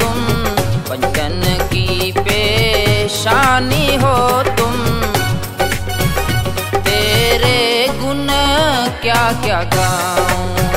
तुम पंचन की पेशानी हो तुम। तेरे गुण क्या क्या गाऊं?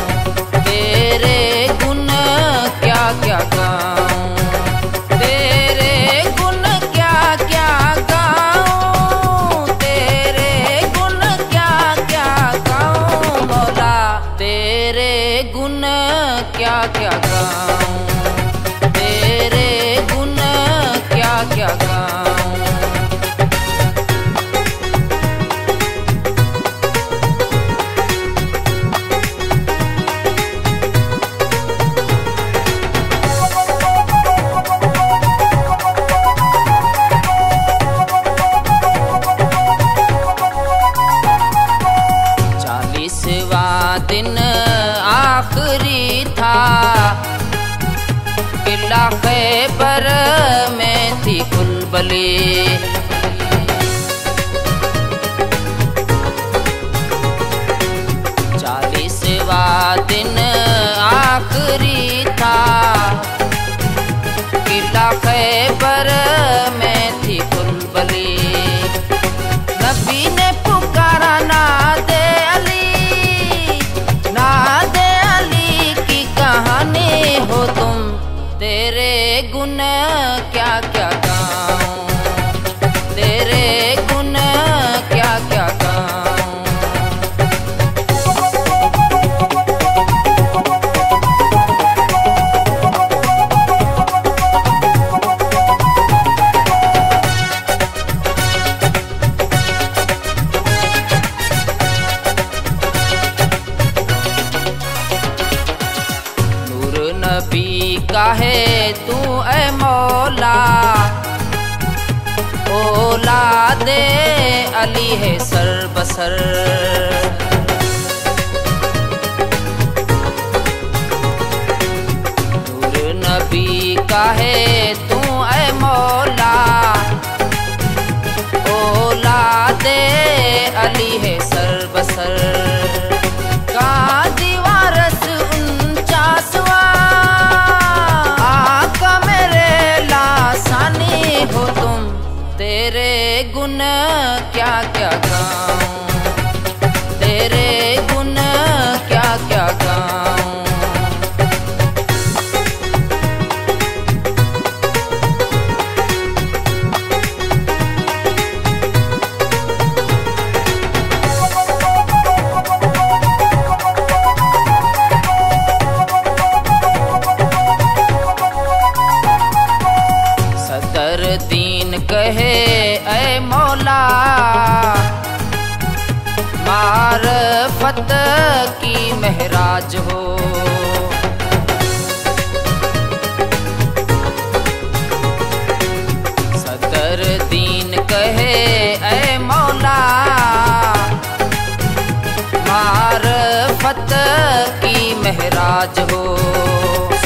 किला खैबर में थी कुलबली नबी तू ए मौला। ओला दे, अली है सर बसर नबी का तू ए मौला। ओला दे, अली है सर बसर तेरे गुण क्या क्या गाऊं कहे, ऐ मौला मारफत की महराज हो। सदर दीन कहे, ऐ मौला मारफत की महराज हो।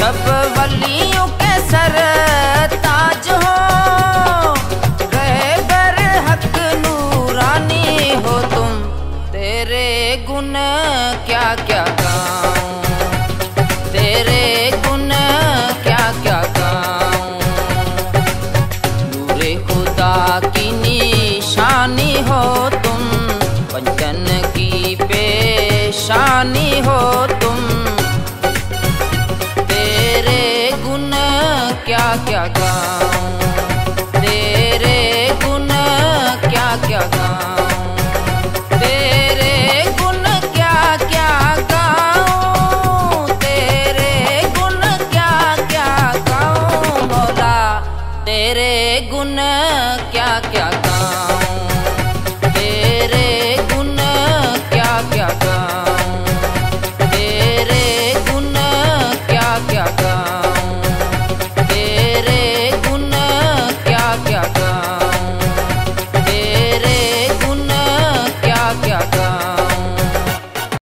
सब वलियों के सर पेशानी हो तुम। तेरे गुण क्या क्या गाऊं?